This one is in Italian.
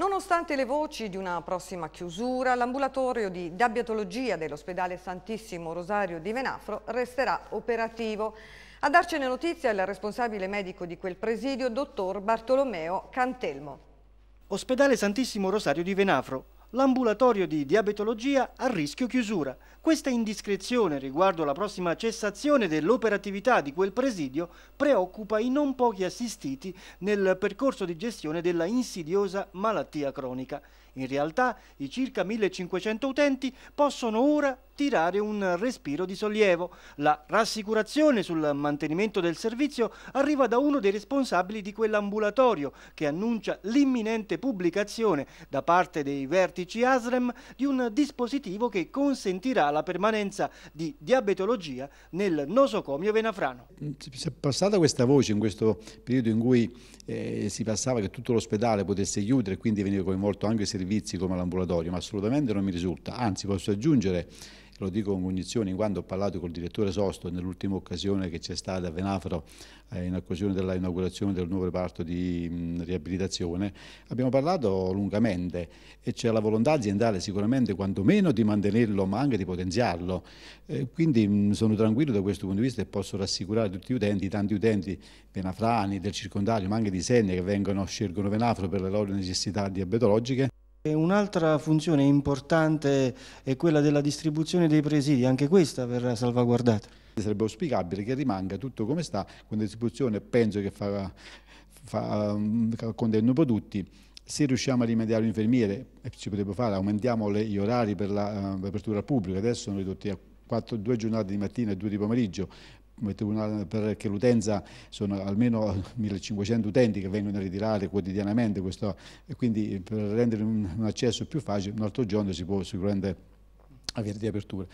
Nonostante le voci di una prossima chiusura, l'ambulatorio di diabetologia dell'ospedale Santissimo Rosario di Venafro resterà operativo. A darcene notizia il responsabile medico di quel presidio, dottor Bartolomeo Cantelmo. Ospedale Santissimo Rosario di Venafro l'ambulatorio di diabetologia a rischio chiusura. Questa indiscrezione riguardo la prossima cessazione dell'operatività di quel presidio preoccupa i non pochi assistiti nel percorso di gestione della insidiosa malattia cronica. In realtà i circa 1500 utenti possono ora tirare un respiro di sollievo. La rassicurazione sul mantenimento del servizio arriva da uno dei responsabili di quell'ambulatorio che annuncia l'imminente pubblicazione da parte dei vertici ASREM di un dispositivo che consentirà la permanenza di diabetologia nel nosocomio venafrano. Si è passata questa voce in questo periodo in cui eh, si passava che tutto l'ospedale potesse chiudere e quindi veniva coinvolto anche servizi come l'ambulatorio, ma assolutamente non mi risulta, anzi posso aggiungere lo dico con cognizione in quanto ho parlato col direttore Sosto nell'ultima occasione che c'è stata a Venafro eh, in occasione dell'inaugurazione del nuovo reparto di mh, riabilitazione, abbiamo parlato lungamente e c'è la volontà aziendale sicuramente quantomeno di mantenerlo ma anche di potenziarlo, eh, quindi mh, sono tranquillo da questo punto di vista e posso rassicurare tutti gli utenti, tanti utenti venafrani, del circondario ma anche di Senne che vengono, scelgono Venafro per le loro necessità diabetologiche Un'altra funzione importante è quella della distribuzione dei presidi, anche questa verrà salvaguardata. Sarebbe auspicabile che rimanga tutto come sta, con la distribuzione penso che fa, fa, contengono prodotti. Se riusciamo a rimediare l'infermiere, e ci potrebbe fare, aumentiamo le, gli orari per l'apertura al pubblico, adesso sono ridotti a quattro, due giornate di mattina e due di pomeriggio, perché l'utenza sono almeno 1500 utenti che vengono a ritirare quotidianamente questo, e quindi per rendere un, un accesso più facile un altro giorno si può sicuramente avere di apertura.